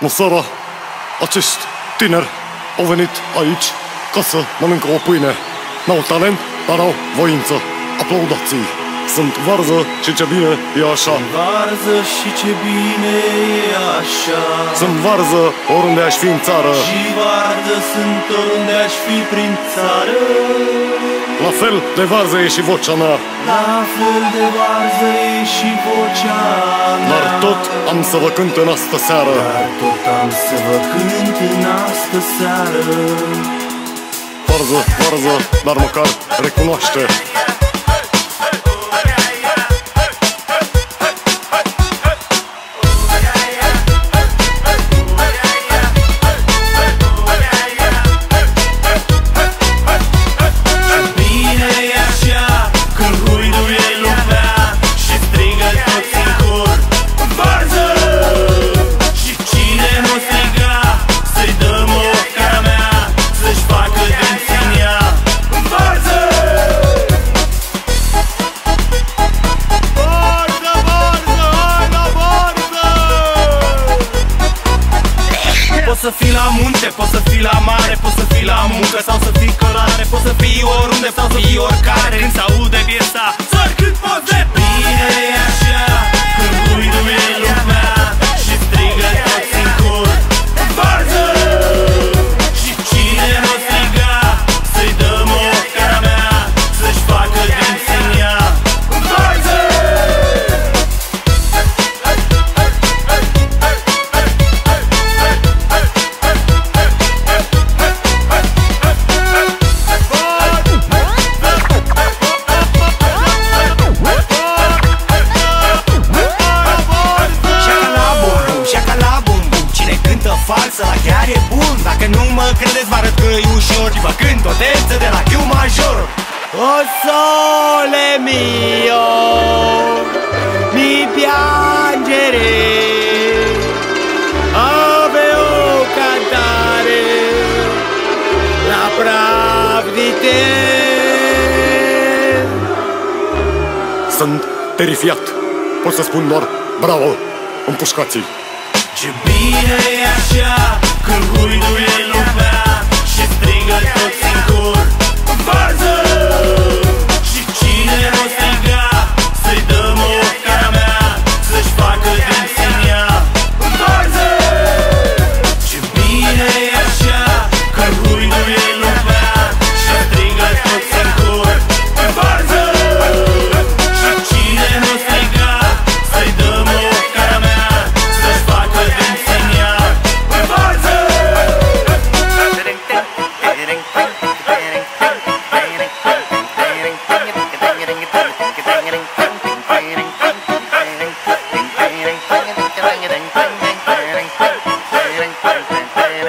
În seara, acești tineri au venit aici ca să mănâncă o pâine. N-au talent, dar au voință. Aplaudați-i! Sunt varză și ce bine e așa. Varză și ce bine e așa Sunt varză oriunde aș fi în țară. Și varză sunt oriunde aș fi prin țară La fel de varză e și vocea mea. La fel de varză e și vocea mea Dar tot am să vă cânt în astă seară. Dar tot am să vă cânt în astă seară Varză, varză, dar măcar recunoaște. Mare Poți să fii la muncă sau să fii călare Poți să fii oriunde sau să fii oricare. Când se aude piesa, Și vă cânt o tență de la Q major O sole mio Mi piangere Avevo cantare La prav di te Sunt terifiat. Pot să spun doar bravo, împușcați-i. Ce bine e